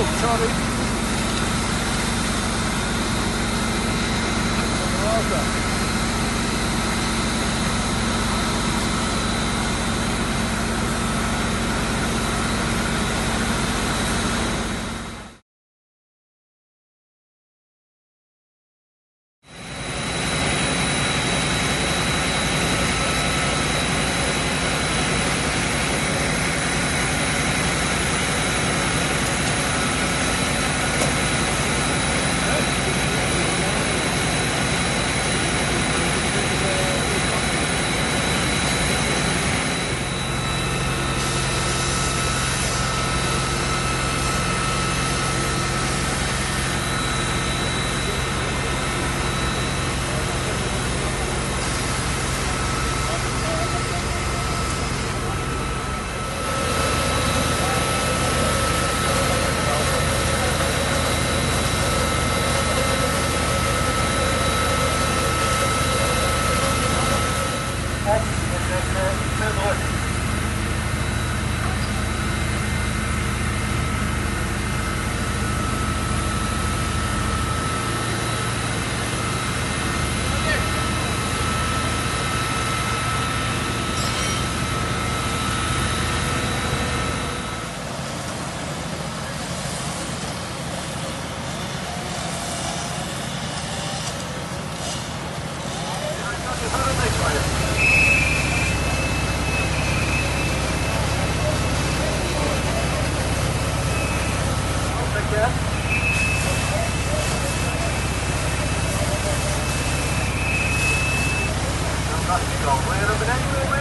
Oh, sorry. Awesome. Don't let them anyway.